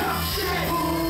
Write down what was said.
shit!